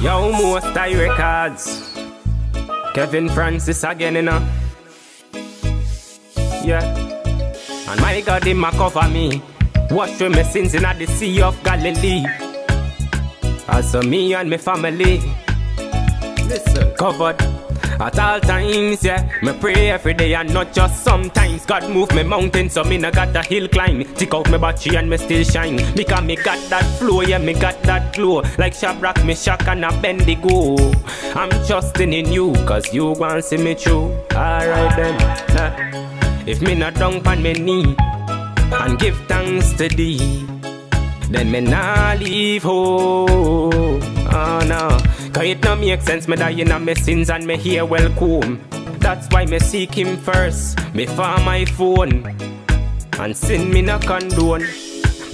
Yo, Most High Records. Kevin Francis again, you know. Yeah. And my God, him a cover me. Wash away my sins in the Sea of Galilee. As for me and my family. Listen. Covered. At all times, yeah. Me pray every day and not just sometimes. God move me mountain, so me no got a hill climb. Tick out me battery and me still shine. Because me got that flow, yeah, me got that glow. Like Shadrach, Meshach and Abednego. I'm trusting in you, cause you want see me through. Alright then, nah. If me not down on me knee and give thanks to thee, then me nah leave home. Oh, oh, oh. Ah, no, cause it no make sense me die in my sins and me here welcome. That's why me seek him first, me for my phone. And sin me no condone,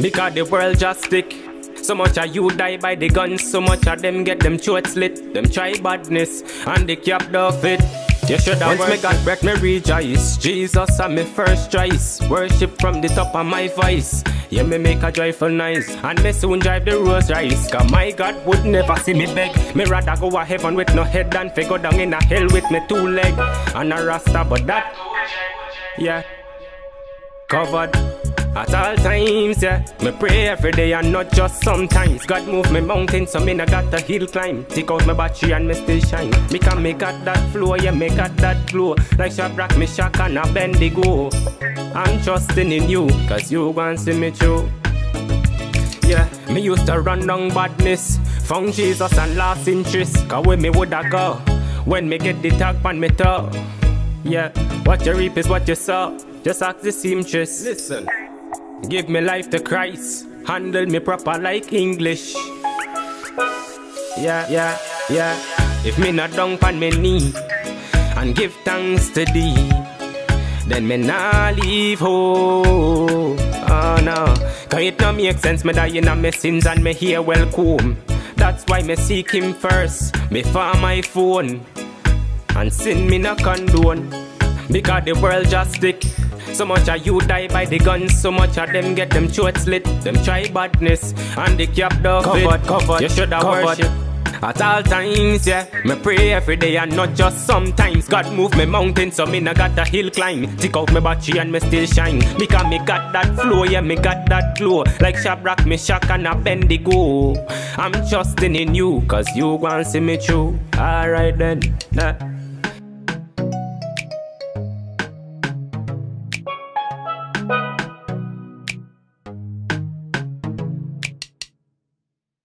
because the world just stick. So much of you die by the guns, so much of them get them throats slit. Them try badness, and they kept off it. You Once me God break me rejoice Jesus are my first choice. Worship from the top of my voice. Yeah me make a joyful noise And me soon drive the Rolls Royce Cause my God would never see me beg. Me rather go a heaven with no head Than fi go down in a hell with me two leg. And a rasta but that Yeah Covered at all times, yeah. Me pray every day and not just sometimes. God move me mountain, so me no got a hill climb. Take out my battery and me still shine. Me can make got that flow, yeah, me got that glow. Like Shadrach, Meshach and Abednego. I'm trusting in you, cause you gon' see me through. Yeah, me used to run down badness. Found Jesus and lost interest. Cause where me woulda go when me get the tag on me toe. Yeah, what you reap is what you sow. Just ask the seamstress. Listen. Give me life to Christ. Handle me proper like English. Yeah, yeah, yeah. If me not down on me knee and give thanks to thee, then me nah leave home. Ah, oh no, cause it no make sense me die in my sins and me here welcome. That's why me seek him first, me for my phone. And sin me no condone, because the world just stick. So much of you die by the guns, so much of them get them throats slit, them try badness, and they kept off covered, it. Covered, you should have worship. At all times, yeah, me pray every day and not just sometimes. God move me mountain, so me no got a hill climb. Take out my battery and me still shine. Because me got that flow, yeah, me got that glow. Like Shadrach, Meshach and Abednego. I'm trusting in you, cause you gon' see me through. Alright then, nah.